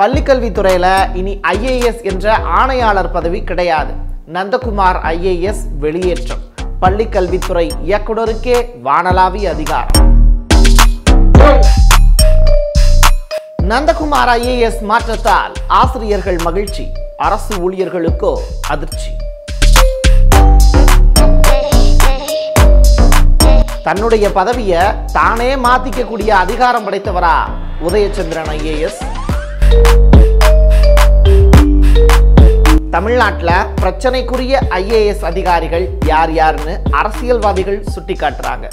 பள்ளிக்கல்வித்துறையில் இனி ஐஏஎஸ் என்ற ஆணையாளர் பதவி கிடையாது. நந்தகுமார் ஐஏஎஸ் வெளியேற்றம். பள்ளிக்கல்வித்துறை இயக்குனருக்கே வானலாவி அதிகாரம். நந்தகுமார் ஐஏஎஸ் மாற்றத்தால் ஆசிரியர்கள் மகிழ்ச்சி அரசு ஊழியர்களுக்கோ அதிர்ச்சி. தன்னுடைய பதவியை தானே மாத்திக்கக்கூடிய அதிகாரம் படைத்தவரா உதயச்சந்திரன் ஐஏஎஸ் தமிழ்நாட்டில் பிரச்சனைக்குரிய ஐஏஎஸ் அதிகாரிகள் யார் யாருன்னு அரசியல்வாதிகள் சுட்டி காட்டுறாங்க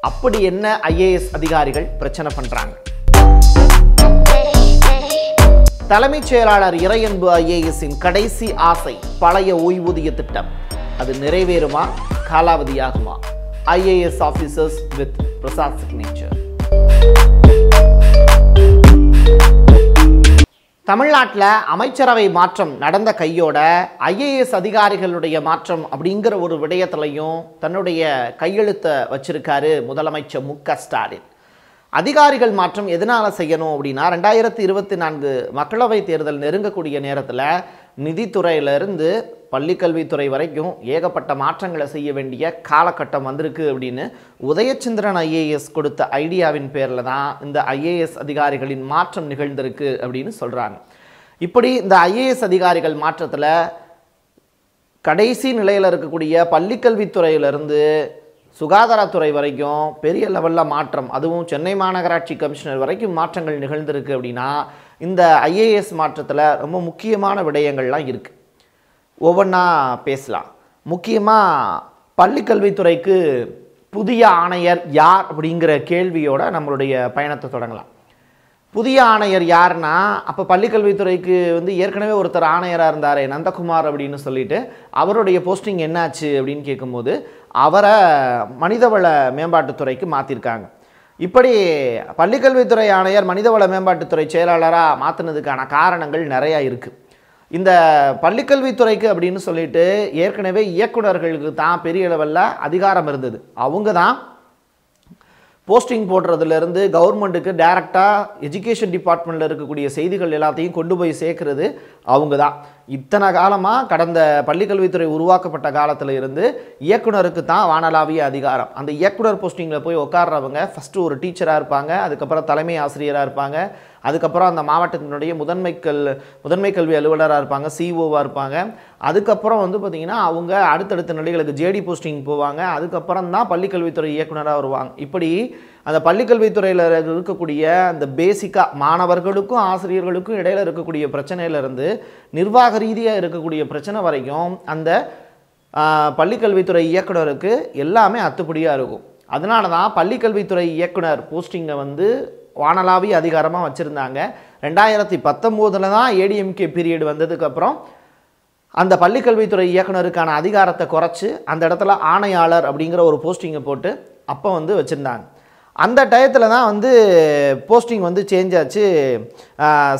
அப்படி என்ன ஐஏஎஸ் அதிகாரிகள் பிரச்சனை பண்றாங்க? தலைமைச் செயலாளர் இறையன்பு ஐஏஎஸ்ஸின் கடைசி ஆசை பழைய ஓய்வூதிய திட்டம். அது நிறைவேறுமா? காலாவதியாகுமா? IAS officers with Prasad signature தமிழ்நாட்டில் அமைச்சரவை மாற்றம் நடந்த கையோட ஐஏஎஸ் அதிகாரிகளுடைய மாற்றம் அப்படிங்கிற ஒரு விடயத்திலையும் தன்னுடைய கையெழுத்தை வச்சிருக்காரு முதலமைச்சர் மு க ஸ்டாலின். அதிகாரிகள் மாற்றம் எதனால் செய்யணும் அப்படின்னா ரெண்டாயிரத்தி இருபத்தி நான்கு மக்களவை தேர்தல் நெருங்கக்கூடிய நேரத்தில் நிதித்துறையிலிருந்து பள்ளிக்கல்வித்துறை வரைக்கும் ஏகப்பட்ட மாற்றங்களை செய்ய வேண்டிய காலகட்டம் வந்திருக்கு அப்படின்னு உதயச்சந்திரன் ஐஏஎஸ் கொடுத்த ஐடியாவின் பேரில் தான் இந்த ஐஏஎஸ் அதிகாரிகளின் மாற்றம் நிகழ்ந்திருக்கு அப்படின்னு சொல்கிறாங்க இப்படி இந்த ஐஏஎஸ் அதிகாரிகள் மாற்றத்தில் கடைசி நிலையில் இருக்கக்கூடிய பள்ளிக்கல்வித்துறையிலிருந்து சுகாதாரத்துறை வரைக்கும் பெரிய லெவலில் மாற்றம் அதுவும் சென்னை மாநகராட்சி கமிஷனர் வரைக்கும் மாற்றங்கள் நிகழ்ந்திருக்கு அப்படின்னா இந்த ஐஏஎஸ் மாற்றத்தில் ரொம்ப முக்கியமான விடயங்கள்லாம் இருக்குது ஒவ்வொன்றா பேசலாம். முக்கியமாக பள்ளிக்கல்வித்துறைக்கு புதிய ஆணையர் யார் அப்படிங்கிற கேள்வியோட நம்மளுடைய பயணத்தை தொடங்கலாம். புதிய ஆணையர் யாருன்னா அப்போ பள்ளிக்கல்வித்துறைக்கு வந்து ஏற்கனவே ஒருத்தர் ஆணையராக இருந்தார் நந்தகுமார் அப்படின்னு சொல்லிட்டு அவருடைய போஸ்டிங் என்னாச்சு அப்படின்னு கேட்கும்போது அவரை மனிதவள மேம்பாட்டுத்துறைக்கு மாற்றிருக்காங்க இப்படி பள்ளிக்கல்வித்துறை ஆணையர் மனிதவள மேம்பாட்டுத்துறை செயலாளராக மாற்றினதுக்கான காரணங்கள் நிறையா இருக்குது இந்த பள்ளிக்கல்வித்துறைக்கு அப்படின்னு சொல்லிட்டு ஏற்கனவே இயக்குனர்களுக்கு தான் பெரிய லெவலில் அதிகாரம் இருந்தது. அவங்க தான் போஸ்டிங் போடுறதுலேருந்து கவர்மெண்ட்டுக்கு டைரெக்டாக எஜுகேஷன் டிபார்ட்மெண்ட்டில் இருக்கக்கூடிய செய்திகள் எல்லாத்தையும் கொண்டு போய் சேர்க்கறது அவங்க தான் இத்தனை காலமாக கடந்த பள்ளிக்கல்வித்துறை உருவாக்கப்பட்ட காலத்தில் இருந்து இயக்குனருக்கு தான் வானளாவிய அதிகாரம். அந்த இயக்குனர் போஸ்டிங்கில் போய் உட்கார்றவங்க ஃபஸ்ட்டு ஒரு டீச்சராக இருப்பாங்க அதுக்கப்புறம் தலைமை ஆசிரியராக இருப்பாங்க அதுக்கப்புறம் அந்த மாவட்டத்தினுடைய முதன்மை கல் முதன்மை கல்வி அலுவலராக இருப்பாங்க சிஓவாக இருப்பாங்க. அதுக்கப்புறம் வந்து பார்த்திங்கன்னா அவங்க அடுத்தடுத்த நிலைகளுக்கு ஜேடி போஸ்டிங் போவாங்க. அதுக்கப்புறம் தான் பள்ளிக்கல்வித்துறை இயக்குனராக வருவாங்க. இப்படி அந்த பள்ளிக்கல்வித்துறையில் இருக்கக்கூடிய அந்த பேசிக்காக மாணவர்களுக்கும் ஆசிரியர்களுக்கும் இடையில் இருக்கக்கூடிய பிரச்சனையிலேருந்து நிர்வாக ரீதியாக இருக்கக்கூடிய பிரச்சனை வரைக்கும் அந்த பள்ளிக்கல்வித்துறை இயக்குனருக்கு எல்லாமே அத்துப்படியாக இருக்கும். அதனால தான் பள்ளிக்கல்வித்துறை இயக்குனர் போஸ்டிங்கை வந்து வானலாவிய அதிகாரமாக வச்சுருந்தாங்க. ரெண்டாயிரத்தி பத்தொம்போதில் தான் ஏடிஎம்கே பீரியட் வந்ததுக்கப்புறம் அந்த பள்ளிக்கல்வித்துறை இயக்குனருக்கான அதிகாரத்தை குறைச்சி அந்த இடத்துல ஆணையாளர் அப்படிங்கிற ஒரு போஸ்டிங்கை போட்டு அப்போ வந்து வச்சுருந்தாங்க. அந்த டயத்தில் தான் வந்து போஸ்டிங் வந்து சேஞ்ச் ஆச்சு.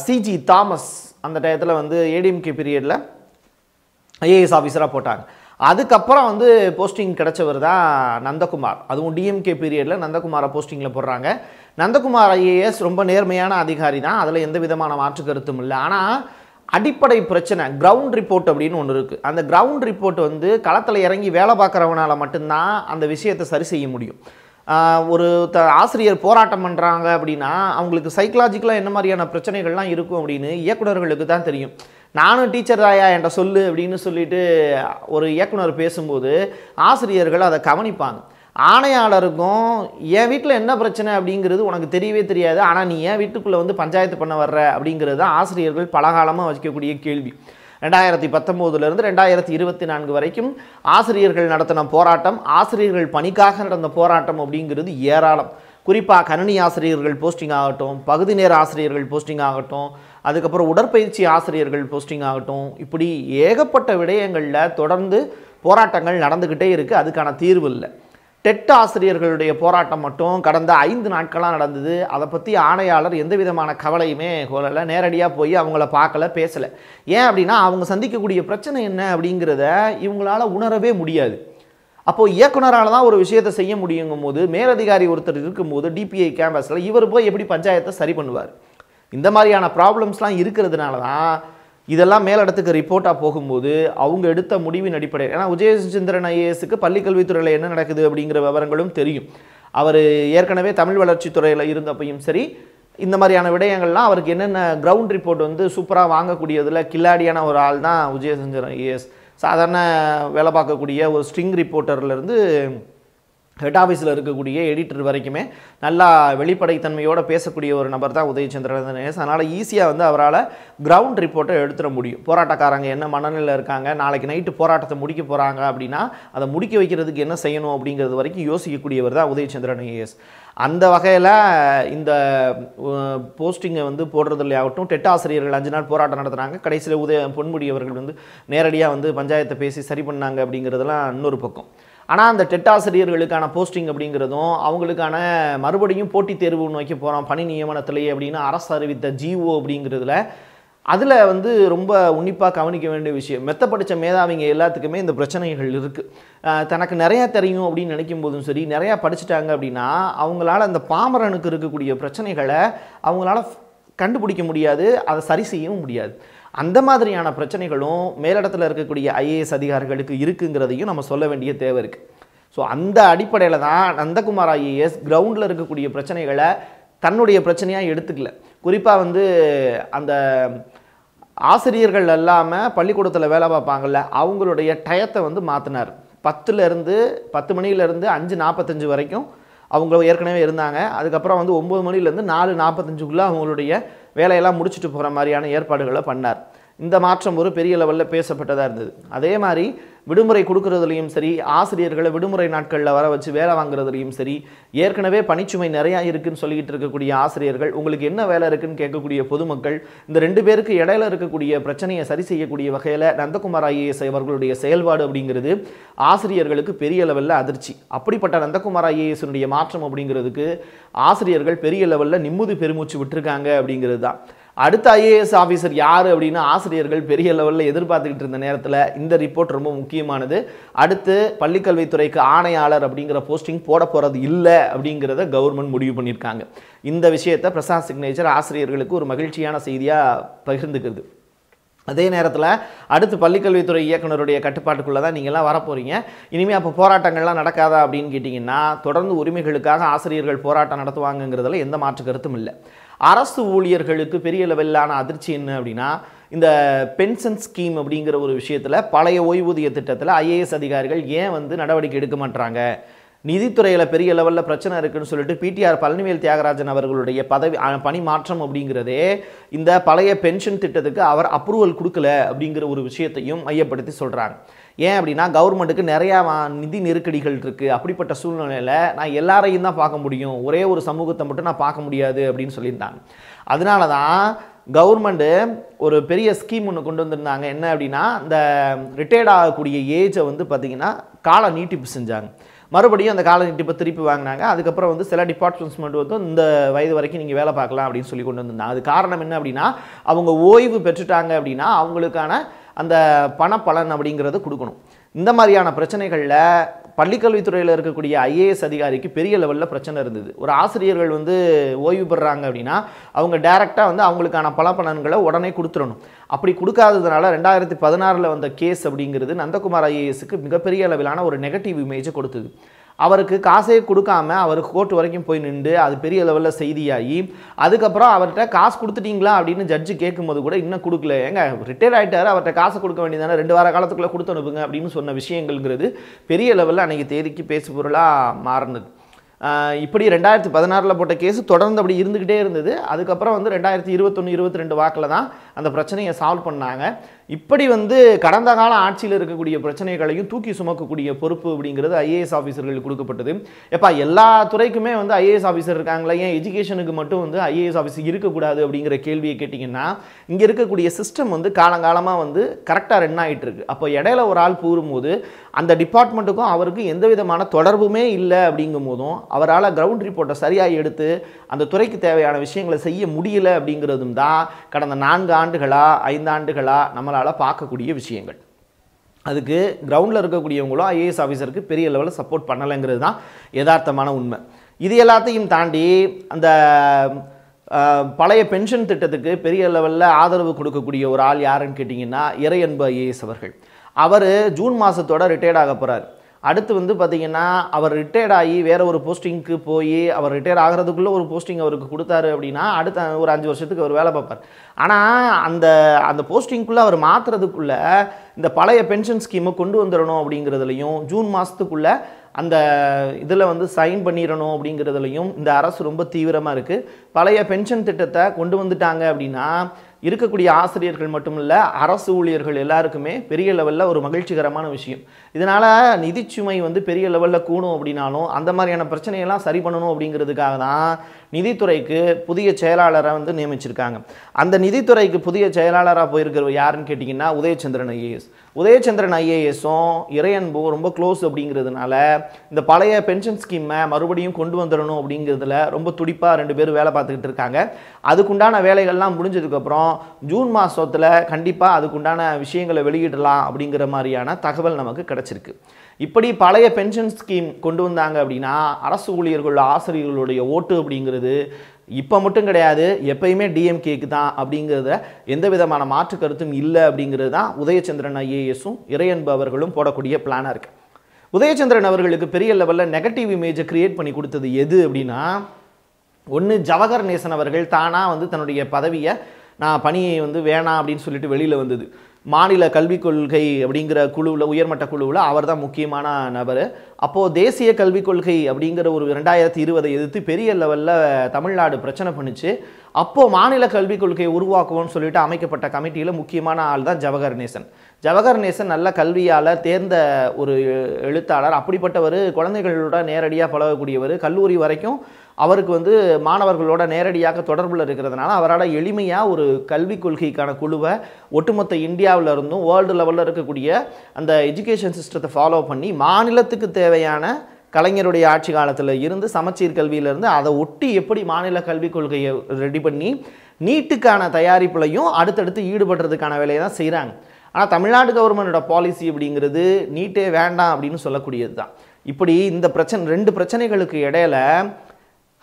சிஜி தாமஸ் அந்த டயத்தில் வந்து ஏடிஎம்கே பீரியடில் ஐஏஎஸ் ஆஃபீஸராக போட்டாங்க. அதுக்கப்புறம் வந்து போஸ்டிங் கிடைச்சவர் தான் நந்தகுமார். அதுவும் டிஎம்கே பீரியடில் நந்தகுமாரை போஸ்டிங்கில் போடுறாங்க. நந்தகுமார் ஐஏஎஸ் ரொம்ப நேர்மையான அதிகாரி தான். அதில் எந்த விதமான மாற்று கருத்தும் இல்லை. ஆனால் அடிப்படை பிரச்சனை கிரவுண்ட் ரிப்போர்ட் அப்படின்னு ஒன்று இருக்குது அந்த கிரவுண்ட் ரிப்போர்ட் வந்து களத்தில் இறங்கி வேலை பார்க்குறவனால மட்டும்தான் அந்த விஷயத்தை சரி செய்ய முடியும். ஒரு த ஆசிரியர் போராட்டம் பண்ணுறாங்க அப்படின்னா அவங்களுக்கு சைக்கலாஜிக்கலாக என்ன மாதிரியான பிரச்சனைகள்லாம் இருக்கும் அப்படின்னு இயக்குனர்களுக்கு தான் தெரியும். நானும் டீச்சர் தாயா என்கிட்ட சொல்லு அப்படின்னு சொல்லிட்டு ஒரு இயக்குனர் பேசும்போது ஆசிரியர்கள் அதை கவனிப்பாங்க. ஆணையாளருக்கும் என் வீட்டில் என்ன பிரச்சனை? அப்படிங்கிறது உனக்கு தெரியவே தெரியாது. ஆனால் நீ என் வீட்டுக்குள்ளே வந்து பஞ்சாயத்து பண்ண வர்ற? அப்படிங்கிறது தான் ஆசிரியர்கள் பலகாலமாக வைக்கக்கூடிய கேள்வி. ரெண்டாயிரத்தி பத்தொம்போதுலேருந்து ரெண்டாயிரத்தி இருபத்தி நான்கு வரைக்கும் ஆசிரியர்கள் நடத்தின போராட்டம் ஆசிரியர்கள் பணிக்காக நடந்த போராட்டம் அப்படிங்கிறது ஏராளம். குறிப்பாக கணினி ஆசிரியர்கள் போஸ்டிங் ஆகட்டும் பகுதி நேர ஆசிரியர்கள் போஸ்டிங் ஆகட்டும் அதுக்கப்புறம் உடற்பயிற்சி ஆசிரியர்கள் போஸ்டிங் ஆகட்டும் இப்படி ஏகப்பட்ட விடயங்களில் தொடர்ந்து போராட்டங்கள் நடந்துக்கிட்டே இருக்குது அதுக்கான தீர்வு இல்லை. டெட் ஆசிரியர்களுடைய போராட்டம் மட்டும் கடந்த ஐந்து நாட்களாக நடந்தது. அதை பற்றி ஆணையாளர் எந்த விதமான கவலையுமே கொள்ளலை. நேரடியாக போய் அவங்கள பார்க்கல பேசலை. ஏன் அப்படின்னா அவங்க சந்திக்கக்கூடிய பிரச்சனை என்ன அப்படிங்கிறத இவங்களால உணரவே முடியாது. அப்போது இயக்குனரால் தான் ஒரு விஷயத்தை செய்ய முடியுங்கும் போது மேலதிகாரி ஒருத்தர் இருக்கும்போது டிபிஐ கேம்பஸில் இவர் போய் எப்படி பஞ்சாயத்தை சரி பண்ணுவார்? இந்த மாதிரியான ப்ராப்ளம்ஸ்லாம் இருக்கிறதுனால தான் இதெல்லாம் மேலிடத்துக்கு ரிப்போர்ட்டாக போகும்போது அவங்க எடுத்த முடிவின் அடிப்படையில் ஏன்னா விஜயச்சந்திரன் ஐஏஎஸ்க்கு பள்ளிக்கல்வித்துறையில் என்ன நடக்குது அப்படிங்கிற விவரங்களும் தெரியும். அவர் ஏற்கனவே தமிழ் வளர்ச்சித்துறையில் இருந்தப்பையும் சரி இந்த மாதிரியான விடயங்கள்லாம் அவருக்கு என்னென்ன கிரவுண்ட் ரிப்போர்ட் வந்து சூப்பராக வாங்கக்கூடியதில் கில்லாடியான ஒரு ஆள் தான் விஜயசந்திரன் ஐஏஎஸ். சாதாரண வேலை பார்க்கக்கூடிய ஒரு ஸ்ட்ரிங் ரிப்போர்ட்டர்லேருந்து ஹெட் ஆஃபீஸில் இருக்கக்கூடிய எடிட்டர் வரைக்குமே நல்லா வெளிப்படைத்தன்மையோடு பேசக்கூடிய ஒரு நபர் தான் உதயச்சந்திரன் ஐஏஎஸ் அதனால் ஈஸியாக வந்து அவரால் கிரவுண்ட் ரிப்போர்ட்டை எடுத்துட முடியும். போராட்டக்காரங்க என்ன மனநிலையில் இருக்காங்க நாளைக்கு நைட்டு போராட்டத்தை முடிக்க போகிறாங்க அப்படின்னா அதை முடிக்க வைக்கிறதுக்கு என்ன செய்யணும் அப்படிங்கிறது வரைக்கும் யோசிக்கக்கூடியவர் தான் உதயச்சந்திரன் ஐஏஎஸ் அந்த வகையில் இந்த போஸ்டிங்கை வந்து போடுறதுலையாகட்டும் டெட் ஆசிரியர்கள் அஞ்சு நாள் போராட்டம் நடத்துகிறாங்க கடைசியில் உதய பொன்முடி அவர்கள் வந்து நேரடியாக வந்து பஞ்சாயத்தை பேசி சரி பண்ணாங்க அப்படிங்கிறதெல்லாம் இன்னொரு பக்கம். ஆனால் அந்த டெட் ஆசிரியர்களுக்கான போஸ்டிங் அப்படிங்கிறதும் அவங்களுக்கான மறுபடியும் போட்டித் தேர்வு நோக்கி போகிறோம் பணி நியமனத்திலேயே அப்படின்னு அரசு அறிவித்த ஜிஓ அப்படிங்கிறதுல அதில் வந்து ரொம்ப உன்னிப்பாக கவனிக்க வேண்டிய விஷயம். மெத்த படித்த மேதாவிங்க எல்லாத்துக்குமே இந்த பிரச்சனைகள் இருக்குது தனக்கு நிறையா தெரியும் அப்படின்னு நினைக்கும் போதும் சரி நிறையா படிச்சுட்டாங்க அப்படின்னா அவங்களால அந்த பாமரனுக்கு இருக்கக்கூடிய பிரச்சனைகளை அவங்களால கண்டுபிடிக்க முடியாது அதை சரி செய்யவும் முடியாது. அந்த மாதிரியான பிரச்சனைகளும் மேலிடத்தில் இருக்கக்கூடிய ஐஏஎஸ் அதிகாரிகளுக்கு இருக்குங்கிறதையும் நம்ம சொல்ல வேண்டிய தேவை இருக்குது ஸோ அந்த அடிப்படையில் தான் நந்தகுமார் ஐஏஎஸ் கிரவுண்டில் இருக்கக்கூடிய பிரச்சனைகளை தன்னுடைய பிரச்சனையாக எடுத்துக்கல. குறிப்பாக வந்து அந்த ஆசிரியர்கள் இல்லாமல் பள்ளிக்கூடத்தில் வேலை பார்ப்பாங்கள்ல அவங்களுடைய டயத்தை வந்து மாற்றினார் பத்துலேருந்து பத்து மணிலேருந்து அஞ்சு நாற்பத்தஞ்சு வரைக்கும் அவங்க ஏற்கனவே இருந்தாங்க. அதுக்கப்புறம் வந்து ஒம்பது மணிலேருந்து நாலு நாற்பத்தஞ்சுக்குள்ளே அவங்களுடைய வேலையெல்லாம் முடிச்சுட்டு போகிற மாதிரியான ஏற்பாடுகளை பண்ணார். இந்த மாற்றம் ஒரு பெரிய லெவலில் பேசப்பட்டதாக இருந்தது. அதே மாதிரி விடுமுறை கொடுக்கறதுலையும் சரி ஆசிரியர்களை விடுமுறை நாட்களில் வர வச்சு வேலை வாங்குறதுலையும் சரி ஏற்கனவே பணிச்சுமை நிறையா இருக்குன்னு சொல்லிக்கிட்டு இருக்கக்கூடிய ஆசிரியர்கள் உங்களுக்கு என்ன வேலை இருக்குன்னு கேட்கக்கூடிய பொதுமக்கள் இந்த ரெண்டு பேருக்கு இடையில இருக்கக்கூடிய பிரச்சனையை சரி செய்யக்கூடிய வகையில் நந்தகுமார் ஐஏஎஸ் அவர்களுடைய செயல்பாடு அப்படிங்கிறது ஆசிரியர்களுக்கு பெரிய லெவலில் அதிர்ச்சி. அப்படிப்பட்ட நந்தகுமார் ஐஏஎஸ்னுடைய மாற்றம் அப்படிங்கிறதுக்கு ஆசிரியர்கள் பெரிய லெவலில் நிம்மதி பெருமூச்சு விட்டுருக்காங்க அப்படிங்கிறது தான். அடுத்த ஐஏஎஸ் ஆஃபீஸர் யார் அப்படின்னு ஆசிரியர்கள் பெரிய லெவலில் எதிர்பார்த்துக்கிட்டு இருந்த நேரத்தில் இந்த ரிப்போர்ட் ரொம்ப முக்கியமானது. அடுத்து பள்ளிக்கல்வித்துறைக்கு ஆணையாளர் அப்படிங்கிற போஸ்டிங் போட போகிறது இல்லை அப்படிங்கிறத கவர்மெண்ட் முடிவு பண்ணியிருக்காங்க. இந்த விஷயத்தை பிரசாத் சிக்னேச்சர் ஆசிரியர்களுக்கு ஒரு மகிழ்ச்சியான செய்தியாக பகிர்ந்துக்கிறது அதே நேரத்தில் அடுத்து பள்ளிக்கல்வித்துறை இயக்குனருடைய கட்டுப்பாட்டுக்குள்ளே தான் நீங்கள்லாம் வரப்போகிறீங்க இனிமேல் அப்போ போராட்டங்கள்லாம் நடக்காதா அப்படின்னு கேட்டிங்கன்னா தொடர்ந்து உரிமைகளுக்காக ஆசிரியர்கள் போராட்டம் நடத்துவாங்கங்கிறதுல எந்த மாற்று கருத்தும் இல்லை. அரசு ஊழியர்களுக்கு பெரிய லெவலிலான அதிர்ச்சி என்ன அப்படின்னா இந்த பென்ஷன் ஸ்கீம் அப்படிங்கிற ஒரு விஷயத்தில் பழைய ஓய்வூதிய திட்டத்தில் ஐஏஎஸ் அதிகாரிகள் ஏன் வந்து நடவடிக்கை எடுக்க மாட்டாங்க நிதித்துறையில் பெரிய லெவலில் பிரச்சனை இருக்குன்னு சொல்லிட்டு பிடிஆர் பழனிவேல் தியாகராஜன் அவர்களுடைய பதவி பணி மாற்றம் அப்படிங்கிறதே இந்த பழைய பென்ஷன் திட்டத்துக்கு அவர் அப்ரூவல் கொடுக்கல அப்படிங்கிற ஒரு விஷயத்தையும் மையப்படுத்தி சொல்கிறாங்க ஏன் அப்படின்னா கவர்மெண்ட்டுக்கு நிறையா நிதி நெருக்கடிகள் இருக்குது அப்படிப்பட்ட சூழ்நிலையில் நான் எல்லாரையும் தான் பார்க்க முடியும். ஒரே ஒரு சமூகத்தை மட்டும் நான் பார்க்க முடியாது அப்படின்னு சொல்லியிருந்தாங்க. அதனால தான் கவர்மெண்ட்டு ஒரு பெரிய ஸ்கீம் ஒன்று கொண்டு வந்திருந்தாங்க. என்ன அப்படின்னா இந்த ரிட்டையர்ட் ஆகக்கூடிய ஏஜை வந்து பார்த்திங்கன்னா கால நீட்டிப்பு செஞ்சாங்க. மறுபடியும் அந்த கால நீட்டிப்பை திருப்பி வாங்கினாங்க. அதுக்கப்புறம் வந்து சில டிபார்ட்மெண்ட்ஸ் வந்து இந்த வயது வரைக்கும் நீங்கள் வேலை பார்க்கலாம் அப்படின்னு சொல்லி கொண்டு வந்திருந்தாங்க. அது காரணம் என்ன அப்படின்னா அவங்க ஓய்வு பெற்றுட்டாங்க அப்படின்னா அவங்களுக்கான அந்த பணப்பலன் அப்படிங்கிறது கொடுக்கணும். இந்த மாதிரியான பிரச்சனைகளில் பள்ளிக்கல்வித்துறையில் இருக்கக்கூடிய ஐஏஎஸ் அதிகாரிக்கு பெரிய லெவலில் பிரச்சனை இருந்தது. ஒரு ஆசிரியர்கள் வந்து ஓய்வு பெறுறாங்க அப்படின்னா அவங்க டைரெக்டாக வந்து அவங்களுக்கான பலப்பலன்களை உடனே கொடுத்துடணும். அப்படி கொடுக்காததுனால ரெண்டாயிரத்தி பதினாறில் வந்த கேஸ் அப்படிங்கிறது நந்தகுமார் ஐஏஎஸ்க்கு மிகப்பெரிய அளவிலான ஒரு நெகட்டிவ் இமேஜை கொடுத்தது. அவருக்கு காசே கொடுக்காம அவர் கோர்ட் வரைக்கும் போய் நின்று அது பெரிய லெவலில் செய்தியாகி அதுக்கப்புறம் அவர்கிட்ட காசு கொடுத்துட்டீங்களா அப்படின்னு ஜட்ஜு கேட்கும்போது கூட இன்னும் கொடுக்கல. ஏங்க ரிட்டையர் ஆகிட்டார் அவர்கிட்ட காசு கொடுக்க வேண்டியதானே ரெண்டு வார காலத்துக்குள்ளே கொடுத்து அனுப்புங்க அப்படின்னு சொன்ன விஷயங்கள்ங்கிறது பெரிய லெவலில் அன்றைக்கி தேதிக்கு பேசு பொருளாக மாறினது இப்படி ரெண்டாயிரத்தி பதினாறில் போட்ட கேஸ் தொடர்ந்து அப்படி இருந்துக்கிட்டே இருந்தது. அதுக்கப்புறம் வந்து ரெண்டாயிரத்தி இருபத்தொன்று இருபத்தி ரெண்டு வாக்கில் தான் அந்த பிரச்சனையை சால்வ் பண்ணாங்க. இப்படி வந்து கடந்த கால ஆட்சியில் இருக்கக்கூடிய பிரச்சனைகளையும் தூக்கி சுமக்கக்கூடிய பொறுப்பு அப்படிங்கிறது ஐஏஎஸ் ஆஃபீஸர்களுக்கு கொடுக்கப்பட்டது. எப்பா எல்லா துறைக்குமே வந்து ஐஏஎஸ் ஆஃபீஸர் இருக்காங்களே ஏன் எஜுகேஷனுக்கு மட்டும் வந்து ஐஏஎஸ் ஆஃபீஸர் இருக்கக்கூடாது அப்படிங்கிற கேள்வியை கேட்டிங்கன்னா இங்கே இருக்கக்கூடிய சிஸ்டம் வந்து காலங்காலமாக வந்து கரெக்டாக ரன் ஆகிட்டு இருக்கு. அப்போ இடையில ஒரு ஆள் கூறும்போது அந்த டிபார்ட்மெண்ட்டுக்கும் அவருக்கும் எந்த விதமான தொடர்புமே இல்லை அப்படிங்கும் போதும் அவரால் கிரவுண்ட் ரிப்போர்ட்டை சரியாக எடுத்து அந்த துறைக்கு தேவையான விஷயங்களை செய்ய முடியல அப்படிங்கிறதும் தான் கடந்த நான்கு ஆண்டுகளா ஐந்து ஆண்டுகளா நம்மளால் பார்க்கக்கூடிய விஷயங்கள். அதுக்கு கிரவுண்டில் இருக்கக்கூடியவங்களும் ஐஏஎஸ் ஆஃபீஸருக்கு பெரிய லெவலில் சப்போர்ட் பண்ணலைங்கிறது தான் யதார்த்தமான உண்மை. இது எல்லாத்தையும் தாண்டி அந்த பழைய பென்ஷன் திட்டத்துக்கு பெரிய லெவலில் ஆதரவு கொடுக்கக்கூடிய ஒரு ஆள் யாருன்னு கேட்டிங்கன்னா இறை அன்பு ஐஏஎஸ் அவர்கள். அவர் ஜூன் மாதத்தோட ரிட்டையர்ட் ஆக போகிறார் அடுத்து வந்து பார்த்தீங்கன்னா அவர் ரிட்டையர்ட் ஆகி வேறு ஒரு போஸ்டிங்க்கு போய் அவர் ரிட்டையர் ஆகிறதுக்குள்ளே ஒரு போஸ்டிங் அவருக்கு கொடுத்தாரு அப்படின்னா அடுத்த ஒரு அஞ்சு வருஷத்துக்கு அவர் வேலை பார்ப்பார். ஆனால் அந்த அந்த போஸ்டிங்குள்ளே அவர் மாற்றுறதுக்குள்ளே இந்த பழைய பென்ஷன் ஸ்கீமை கொண்டு வந்துடணும் அப்படிங்கிறதுலையும் ஜூன் மாதத்துக்குள்ளே அந்த இதில் வந்து சைன் பண்ணிடணும் அப்படிங்கிறதுலையும் இந்த அரசு ரொம்ப தீவிரமாக இருக்குது பழைய பென்ஷன் திட்டத்தை கொண்டு வந்துட்டாங்க அப்படின்னா இருக்கக்கூடிய ஆசிரியர்கள் மட்டும் இல்லை அரசு ஊழியர்கள் எல்லாருக்குமே பெரிய லெவலில் ஒரு மகிழ்ச்சிகரமான விஷயம். இதனால் நிதிச்சுமை வந்து பெரிய லெவலில் கூடும் அப்படின்னாலும் அந்த மாதிரியான பிரச்சனையெல்லாம் சரி பண்ணணும் அப்படிங்கிறதுக்காக தான் நிதித்துறைக்கு புதிய செயலாளரை வந்து நியமிச்சிருக்காங்க. அந்த நிதித்துறைக்கு புதிய செயலாளராக போயிருக்கிறவர் யாருன்னு கேட்டிங்கன்னா உதயச்சந்திரன் ஐஏஎஸ். உதயச்சந்திரன் ஐஏஎஸும் இறையன்பும் ரொம்ப க்ளோஸ் அப்படிங்கிறதுனால இந்த பழைய பென்ஷன் ஸ்கீமை மறுபடியும் கொண்டு வந்துடணும் அப்படிங்கிறதுல ரொம்ப துடிப்பாக ரெண்டு பேரும் வேலை பார்த்துக்கிட்டு இருக்காங்க. அதுக்குண்டான வேலைகள்லாம் முடிஞ்சதுக்கப்புறம் ஜூன் மாதத்தில் கண்டிப்பாக அதுக்குண்டான விஷயங்களை வெளியிடலாம் அப்படிங்கிற மாதிரியான தகவல் நமக்கு கிடச்சிருக்கு. இப்படி பழைய பென்ஷன் ஸ்கீம் கொண்டு வந்தாங்க அப்படின்னா அரசு ஊழியர்கள் ஆசிரியர்களுடைய ஓட்டு அப்படிங்கிறது இப்போ மட்டும் கிடையாது எப்பயுமே டிஎம்கேக்கு தான் அப்படிங்கிறத எந்த விதமான மாற்று கருத்தும் இல்லை அப்படிங்கிறது தான் உதயச்சந்திரன் ஐஏஎஸும் இறையன்பு அவர்களும் போடக்கூடிய பிளானாக இருக்குது உதயச்சந்திரன் அவர்களுக்கு பெரிய லெவலில் நெகட்டிவ் இமேஜை கிரியேட் பண்ணி கொடுத்தது எது அப்படின்னா ஒன்று ஜவஹர் நேசன் அவர்கள் தானாக வந்து தன்னுடைய பதவியை நான் பணியை வந்து வேணாம் அப்படின்னு சொல்லிட்டு வெளியில் வந்தது. மாநில கல்விக் கொள்கை அப்படிங்கிற குழுவில் உயர்மட்ட குழுவில் அவர் தான் முக்கியமான நபர். அப்போது தேசிய கல்விக் கொள்கை அப்படிங்கிற ஒரு ரெண்டாயிரத்தி இருபதை எதிர்த்து பெரிய லெவலில் தமிழ்நாடு பிரச்சனை பண்ணுச்சு. அப்போது மாநில கல்விக் கொள்கையை உருவாக்குவோம்னு சொல்லிட்டு அமைக்கப்பட்ட கமிட்டியில் முக்கியமான ஆள் தான் ஜவஹர் நேசன். ஜவஹர் நேசன் நல்ல கல்வியால் தேர்ந்த ஒரு எழுத்தாளர். அப்படிப்பட்டவர் குழந்தைகளோட நேரடியாக பழகக்கூடியவர். கல்லூரி வரைக்கும் அவருக்கு வந்து மாணவர்களோட நேரடியாக தொடர்பில் இருக்கிறதுனால அவரால் எளிமையாக ஒரு கல்விக் கொள்கைக்கான குழுவை ஒட்டுமொத்த இந்தியாவில் இருந்தும் வேர்ல்டு லெவலில் இருக்கக்கூடிய அந்த எஜுகேஷன் சிஸ்டத்தை ஃபாலோ பண்ணி மாநிலத்துக்கு தேவையான கலைஞருடைய ஆட்சி காலத்தில் இருந்து சமச்சீர் கல்வியிலேருந்து அதை ஒட்டி எப்படி மாநில கல்விக் கொள்கையை ரெடி பண்ணி நீட்டுக்கான தயாரிப்புலையும் அடுத்தடுத்து ஈடுபடுறதுக்கான வேலையை தான் செய்கிறாங்க ஆனால் தமிழ்நாடு கவர்மெண்டோட பாலிசி அப்படிங்கிறது நீட்டே வேண்டாம் அப்படின்னு சொல்லக்கூடியது தான் இப்படி இந்த பிரச்சனை ரெண்டு பிரச்சனைகளுக்கு இடையில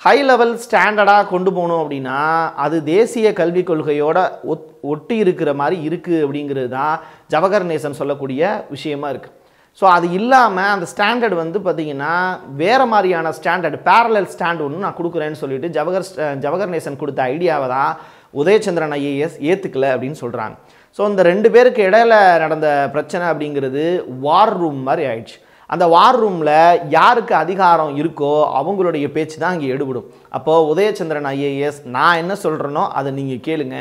ஹை லெவல் ஸ்டாண்டர்டாக கொண்டு போகணும் அப்படின்னா அது தேசிய கல்விக் கொள்கையோட ஒத் ஒட்டி இருக்கிற மாதிரி இருக்குது அப்படிங்கிறது தான் ஜவஹர் நேசன் சொல்லக்கூடிய விஷயமா இருக்குது ஸோ அது இல்லாமல் அந்த ஸ்டாண்டர்ட் வந்து பார்த்திங்கன்னா வேறு மாதிரியான ஸ்டாண்டர்ட் பேரலல் ஸ்டாண்ட் ஒன்று நான் கொடுக்குறேன்னு சொல்லிட்டு ஜவஹர் ஜவஹர் நேசன் கொடுத்த ஐடியாவை தான் உதயச்சந்திரன் ஐஏஎஸ் ஏற்றுக்கல அப்படின்னு சொல்கிறாங்க ஸோ இந்த ரெண்டு பேருக்கு இடையில நடந்த பிரச்சனை அப்படிங்கிறது வார் ரூம் மாதிரி ஆயிடுச்சு. அந்த வார் ரூமில் யாருக்கு அதிகாரம் இருக்கோ அவங்களுடைய பேச்சு தான் அங்கே எடுபடும். அப்போது உதயச்சந்திரன் ஐஏஎஸ் நான் என்ன சொல்கிறேனோ அதை நீங்கள் கேளுங்க.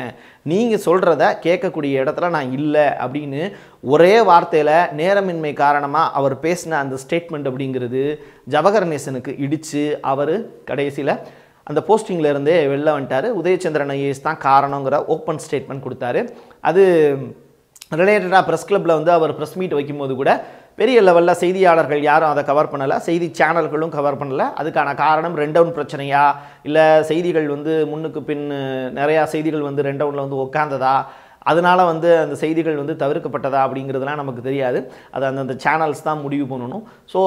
நீங்கள் சொல்கிறத கேட்கக்கூடிய இடத்துல நான் இல்லை அப்படின்னு ஒரே வார்த்தையில் நேரமின்மை காரணமாக அவர் பேசின அந்த ஸ்டேட்மெண்ட் அப்படிங்கிறது ஜவஹர் நேசனுக்கு இடித்து அவர் கடைசியில் அந்த போஸ்டிங்கில் இருந்தே வெளில வந்துட்டார். உதயச்சந்திரன் ஐஏஎஸ் தான் காரணங்கிற ஓப்பன் ஸ்டேட்மெண்ட் கொடுத்தாரு. அது ரிலேட்டடாக ப்ரெஸ் கிளப்பில் வந்து அவர் ப்ரெஸ் மீட் வைக்கும்போது கூட பெரிய லெவலில் செய்தியாளர்கள் யாரும் அதை கவர் பண்ணலை. செய்தி சேனல்களும் கவர் பண்ணலை. அதுக்கான காரணம் ரெண்டவுன் பிரச்சனையா? இல்லை செய்திகள் வந்து முன்னுக்கு பின் நிறையா செய்திகள் வந்து ரெண்டவுனில் வந்து உட்காந்ததா அதனால வந்து அந்த செய்திகள் வந்து தவிர்க்கப்பட்டதா அப்படிங்கிறதுலாம் நமக்கு தெரியாது. அது அந்தந்த சேனல்ஸ் தான் முடிவு பண்ணணும். ஸோ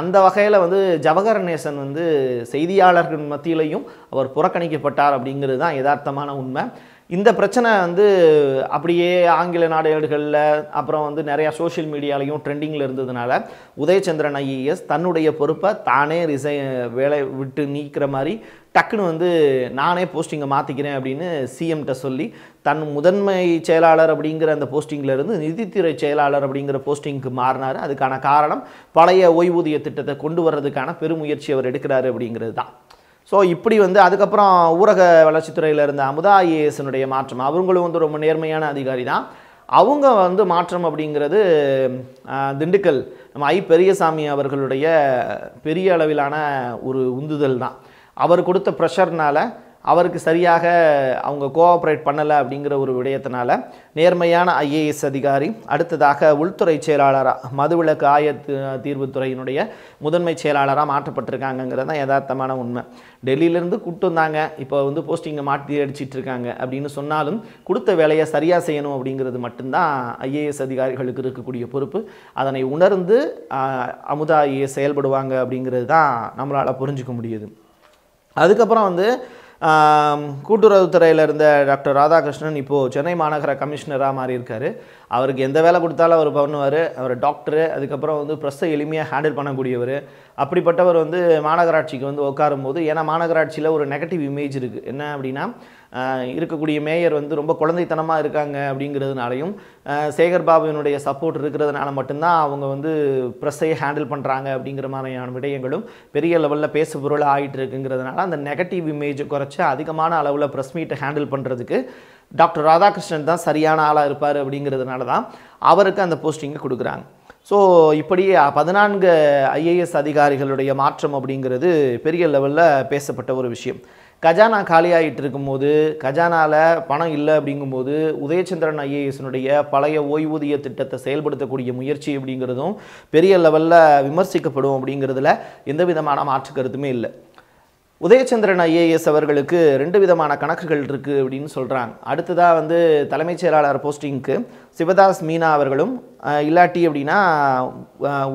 அந்த வகையில் வந்து ஜவஹர் நேசன் வந்து செய்தியாளர்கள் மத்தியிலையும் அவர் புறக்கணிக்கப்பட்டார் அப்படிங்கிறது தான் யதார்த்தமான உண்மை. இந்த பிரச்சனை வந்து அப்படியே ஆங்கில நாடுகளில் அப்புறம் வந்து நிறையா சோஷியல் மீடியாலையும் ட்ரெண்டிங்கில் இருந்ததுனால உதயச்சந்திரன் ஐஏஎஸ் தன்னுடைய பொறுப்பை தானே ரிசை வேலை விட்டு நீக்கிற மாதிரி டக்குன்னு வந்து நானே போஸ்டிங்கை மாற்றிக்கிறேன் அப்படின்னு சிஎம்கிட்ட சொல்லி தன் முதன்மை செயலாளர் அப்படிங்கிற அந்த போஸ்டிங்கில் இருந்து நிதித்துறை செயலாளர் அப்படிங்கிற போஸ்டிங்க்கு மாறினார். அதுக்கான காரணம் பழைய ஓய்வூதிய திட்டத்தை கொண்டு வர்றதுக்கான பெருமுயற்சி அவர் எடுக்கிறாரு அப்படிங்கிறது தான். ஸோ இப்படி வந்து அதுக்கப்புறம் ஊரக வளர்ச்சித்துறையில் இருந்த அமுதா ஐஏஎஸ்னுடைய மாற்றம். அவங்களும் வந்து ரொம்ப நேர்மையான அதிகாரி தான். அவங்க வந்து மாற்றம் அப்படிங்கிறது திண்டுக்கல் நம்ம ஐ பெரியசாமி அவர்களுடைய பெரிய அளவிலான ஒரு உந்துதல் தான். அவர் கொடுத்த ப்ரெஷர்னால் அவருக்கு சரியாக அவங்க கோஆப்ரேட் பண்ணலை அப்படிங்கிற ஒரு விடயத்தினால நேர்மையான ஐஏஎஸ் அதிகாரி அடுத்ததாக உள்துறை செயலாளராக மதுவிலக்கு ஆய தீர்வுத்துறையினுடைய முதன்மை செயலாளராக மாற்றப்பட்டிருக்காங்கங்கிறது தான் யதார்த்தமான உண்மை. டெல்லியிலேருந்து கூப்பிட்டு வந்தாங்க இப்போ வந்து போஸ்டிங்கை மாற்றி அடிச்சிட்டு இருக்காங்க அப்படின்னு சொன்னாலும் கொடுத்த வேலையை சரியாக செய்யணும் அப்படிங்கிறது மட்டும்தான் ஐஏஎஸ் அதிகாரிகளுக்கு இருக்கக்கூடிய பொறுப்பு. அதனை உணர்ந்து அமுதா ஐஏஎஸ் செயல்படுவாங்க அப்படிங்கிறது தான் நம்மளால் புரிஞ்சுக்க முடியுது. அதுக்கப்புறம் வந்து கூட்டுறவுத்துறையில் இருந்த டாக்டர் ராதாகிருஷ்ணன் இப்போது சென்னை மாநகர கமிஷனராக மாறியிருக்காரு. அவருக்கு எந்த வேலை கொடுத்தாலும் அவர் பண்ணுவார். அவர் டாக்டரு அதுக்கப்புறம் வந்து ப்ரெஸ்ஸை எளிமையாக ஹேண்டில் பண்ணக்கூடியவர். அப்படிப்பட்டவர் வந்து மாநகராட்சிக்கு வந்து உட்காரும் போது ஏன்னா மாநகராட்சியில் ஒரு நெகட்டிவ் இமேஜ் இருக்குது என்ன அப்படின்னா இருக்கக்கூடிய மேயர் வந்து ரொம்ப குழந்தைத்தனமாக இருக்காங்க அப்படிங்கிறதுனாலையும் சேகர் பாபுவினுடைய சப்போர்ட் இருக்கிறதுனால மட்டும்தான் அவங்க வந்து ப்ரெஸ்ஸையே ஹேண்டில் பண்ணுறாங்க அப்படிங்கிற மாதிரியான விடயங்களும் பெரிய லெவலில் பேசு பொருளாக ஆகிட்டு இருக்குங்கிறதுனால அந்த நெகட்டிவ் இமேஜை குறைச்சி அதிகமான அளவில் ப்ரெஸ் மீட்டை ஹேண்டில் பண்ணுறதுக்கு டாக்டர் ராதாகிருஷ்ணன் தான் சரியான ஆளாக இருப்பார் அப்படிங்கிறதுனால தான் அவருக்கு அந்த போஸ்டிங்கை கொடுக்குறாங்க. ஸோ இப்படி பதினான்கு ஐஏஎஸ் அதிகாரிகளுடைய மாற்றம் அப்படிங்கிறது பெரிய லெவலில் பேசப்பட்ட ஒரு விஷயம். கஜானா காலியாகிட்டு இருக்கும்போது கஜானாவில் பணம் இல்லை அப்படிங்கும்போது உதயச்சந்திரன் ஐஏஎஸ்னுடைய பழைய ஓய்வூதிய திட்டத்தை செயல்படுத்தக்கூடிய முயற்சி அப்படிங்கிறதும் பெரிய லெவலில் விமர்சிக்கப்படும் அப்படிங்கிறதுல எந்த விதமான மாற்று கருத்துமே இல்லை. உதயச்சந்திரன் ஐஏஎஸ் அவர்களுக்கு ரெண்டு விதமான கணக்குகள் இருக்குது அப்படின்னு சொல்கிறாங்க அடுத்ததாக வந்து தலைமைச் செயலாளர் போஸ்டிங்க்கு சிவதாஸ் மீனா அவர்களும் இல்லாட்டி அப்படின்னா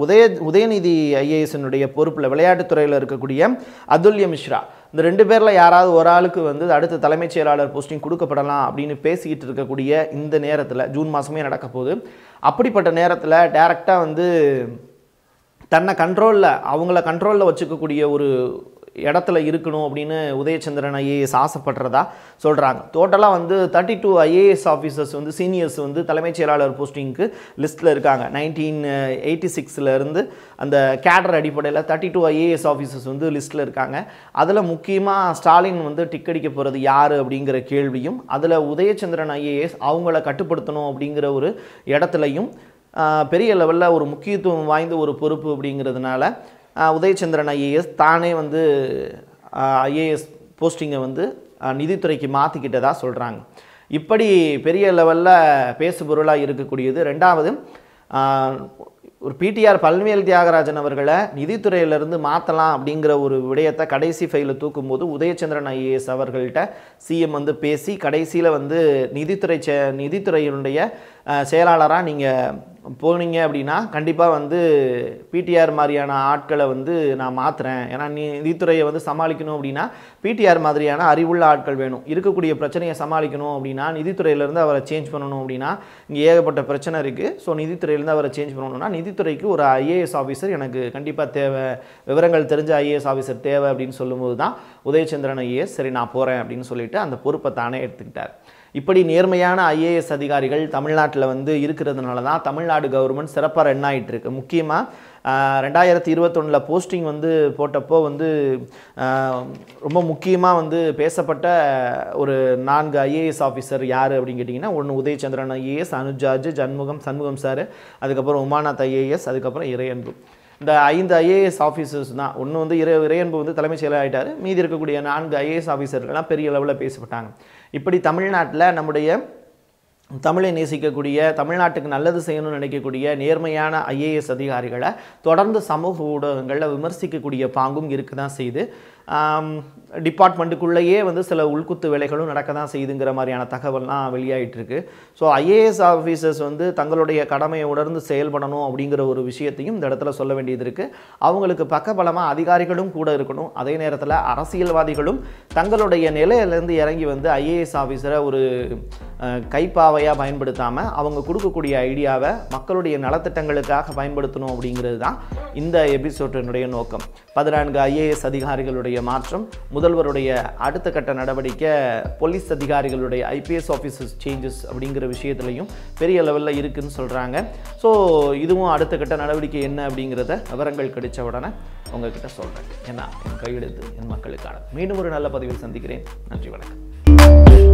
உதய உதயநிதி ஐஏஎஸ்னுடைய பொறுப்பில் விளையாட்டுத்துறையில் இருக்கக்கூடிய அதுல்ய மிஸ்ரா இந்த ரெண்டு பேரில் யாராவது ஒரு ஆளுக்கு வந்து அடுத்த தலைமைச் செயலாளர் போஸ்டிங் கொடுக்கப்படலாம் அப்படின்னு பேசிக்கிட்டு இருக்கக்கூடிய இந்த நேரத்தில் ஜூன் மாதமே நடக்க போகுது. அப்படிப்பட்ட நேரத்தில் டைரெக்டாக வந்து தன்னை கண்ட்ரோலில் அவங்கள கண்ட்ரோலில் வச்சுக்கக்கூடிய ஒரு இடத்துல இருக்கணும் அப்படின்னு உதயச்சந்திரன் ஐஏஎஸ் ஆசைப்படுறதா சொல்கிறாங்க டோட்டலாக வந்து தேர்ட்டி டூ ஐஏஎஸ் ஆஃபீஸர்ஸ் வந்து சீனியர்ஸ் வந்து தலைமைச் செயலாளர் போஸ்டிங்க்கு லிஸ்ட்டில் இருக்காங்க. நைன்டீன் எயிட்டி சிக்ஸ்லேருந்து அந்த கேடர் அடிப்படையில் தேர்ட்டி டூ ஐஏஎஸ் ஆஃபீஸர்ஸ் வந்து லிஸ்ட்டில் இருக்காங்க. அதில் முக்கியமாக ஸ்டாலின் வந்து டிக் அடிக்க போகிறது யார் அப்படிங்கிற கேள்வியும் அதில் உதயச்சந்திரன் ஐஏஎஸ் அவங்கள கட்டுப்படுத்தணும் அப்படிங்கிற ஒரு இடத்துலையும் பெரிய லெவலில் ஒரு முக்கியத்துவம் வாய்ந்த ஒரு பொறுப்பு அப்படிங்கிறதுனால உதயச்சந்திரன் ஐஏஎஸ் தானே வந்து ஐஏஎஸ் போஸ்டிங்கை வந்து நிதித்துறைக்கு மாற்றிக்கிட்டதா சொல்கிறாங்க இப்படி பெரிய லெவலில் பேசுபொருளாக இருக்கக்கூடியது ரெண்டாவது ஒரு பிடிஆர் பழனிவேல் தியாகராஜன் அவர்களை நிதித்துறையிலிருந்து மாற்றலாம் அப்படிங்கிற ஒரு விடயத்தை கடைசி ஃபைலில் தூக்கும்போது உதயச்சந்திரன் ஐஏஎஸ் அவர்கள்ட்ட சிஎம் வந்து பேசி கடைசியில் வந்து நிதித்துறை செ நிதித்துறையினுடைய செயலாளராக நீங்கள் போனீங்க அப்படின்னா கண்டிப்பாக வந்து பிடிஆர் மாதிரியான ஆட்களை வந்து நான் மாற்றுறேன் ஏன்னா நீ நிதித்துறையை வந்து சமாளிக்கணும் அப்படின்னா பிடிஆர் மாதிரியான அறிவுள்ள ஆட்கள் வேணும். இருக்கக்கூடிய பிரச்சனையை சமாளிக்கணும் அப்படின்னா நிதித்துறையிலேருந்து அவரை சேஞ்ச் பண்ணணும் அப்படின்னா இங்கே ஏகப்பட்ட பிரச்சனை இருக்குது ஸோ நிதித்துறையிலேருந்து அவரை சேஞ்ச் பண்ணணும்னா நிதித்துறைக்கு ஒரு ஐஏஎஸ் ஆஃபீஸர் எனக்கு கண்டிப்பாக தேவை. விவரங்கள் தெரிஞ்ச ஐஏஎஸ் ஆஃபீஸர் தேவை அப்படின்னு சொல்லும்போது தான் உதயச்சந்திரன் ஐஏஎஸ் சரி நான் போகிறேன் அப்படின்னு சொல்லிட்டு அந்த பொறுப்பை தானே எடுத்துக்கிட்டார். இப்படி நேர்மையான ஐஏஎஸ் அதிகாரிகள் தமிழ்நாட்டில் வந்து இருக்கிறதுனால தான் தமிழ்நாடு கவர்மெண்ட் சிறப்பாக ரன் ஆகிட்டுருக்கு முக்கியமாக ரெண்டாயிரத்தி இருபத்தொன்னில் போஸ்டிங் வந்து போட்டப்போ வந்து ரொம்ப முக்கியமாக வந்து பேசப்பட்ட ஒரு நான்கு ஐஏஎஸ் ஆஃபீஸர் யார் அப்படின்னு கேட்டிங்கன்னா ஒன்று உதயச்சந்திரன் ஐஏஎஸ் அனுஜாஜ் ஜன்முகம் சண்முகம் சார் அதுக்கப்புறம் உமாநாத் ஐஏஎஸ் அதுக்கப்புறம் இறையன்பு. இந்த ஐந்து ஐஏஎஸ் ஆஃபீஸர்ஸ் தான். ஒன்று வந்து இறை இறையன்பு வந்து தலைமைச் செயலாகிட்டார் மீதி இருக்கக்கூடிய நான்கு ஐஏஎஸ் ஆஃபீஸர்கள்லாம் பெரிய அளவில் பேசப்பட்டாங்க. இப்படி தமிழ்நாட்டில் நம்முடைய தமிழை நேசிக்கக்கூடிய தமிழ்நாட்டுக்கு நல்லது செய்யணும்னு நினைக்கக்கூடிய நேர்மையான ஐஏஎஸ் அதிகாரிகளை தொடர்ந்து சமூக ஊடகங்களில் விமர்சிக்கக்கூடிய பாங்கும் இருக்க தான் செய்யுது டிபார்ட்மெண்ட்டுக்குள்ளேயே வந்து சில உள்குத்து வேலைகளும் நடக்க தான் செய்யுதுங்கிற மாதிரியான தகவல்லாம் வெளியாகிட்டுருக்கு ஸோ ஐஏஎஸ் ஆஃபீஸர்ஸ் வந்து தங்களுடைய கடமையை உணர்ந்து செயல்படணும் அப்படிங்கிற ஒரு விஷயத்தையும் இந்த இடத்துல சொல்ல வேண்டியது இருக்குது அவங்களுக்கு பக்கபலமாக அதிகாரிகளும் கூட இருக்கணும். அதே நேரத்தில் அரசியல்வாதிகளும் தங்களுடைய நிலையிலேருந்து இறங்கி வந்து ஐஏஎஸ் ஆஃபீஸரை ஒரு கைப்பாவையாக பயன்படுத்தாமல் அவங்க கொடுக்கக்கூடிய ஐடியாவை மக்களுடைய நலத்திட்டங்களுக்காக பயன்படுத்தணும் அப்படிங்கிறது தான் இந்த எபிசோட்டினுடைய நோக்கம். பதினான்கு ஐஏஎஸ் அதிகாரிகளுடைய மாற்றம் முதல்வருடைய அடுத்த கட்ட நடவடிக்கை போலீஸ் அதிகாரிகளுடைய ஐபிஎஸ் ஆஃபீஸர்ஸ் சேஞ்சஸ் அப்படிங்கிற விஷயத்துலையும் பெரிய லெவலில் இருக்குதுன்னு சொல்கிறாங்க ஸோ இதுவும் அடுத்த கட்ட நடவடிக்கை என்ன அப்படிங்கிறத விவரங்கள் கிடைச்ச உடனே உங்ககிட்ட சொல்கிறேன் ஏன்னா என் கையெழுத்து என் மக்களுக்கான மீண்டும் ஒரு நல்ல பதிவில் சந்திக்கிறேன். நன்றி வணக்கம்.